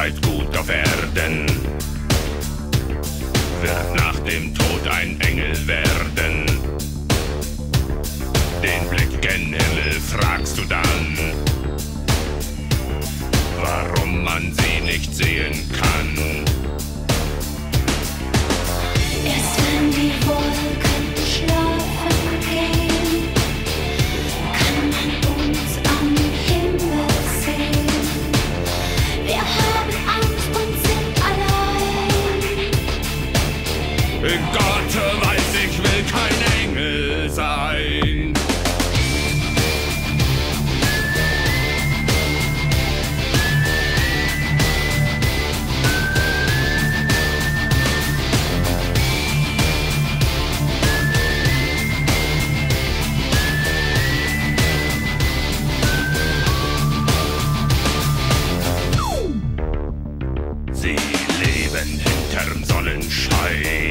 seid gut auf Erden. Wird nach dem Tod ein Engel werden. Den Blick gen Himmel fragst du dann. Gott weiß, ich will kein Engel sein. Sie leben hinterm Sonnenschein.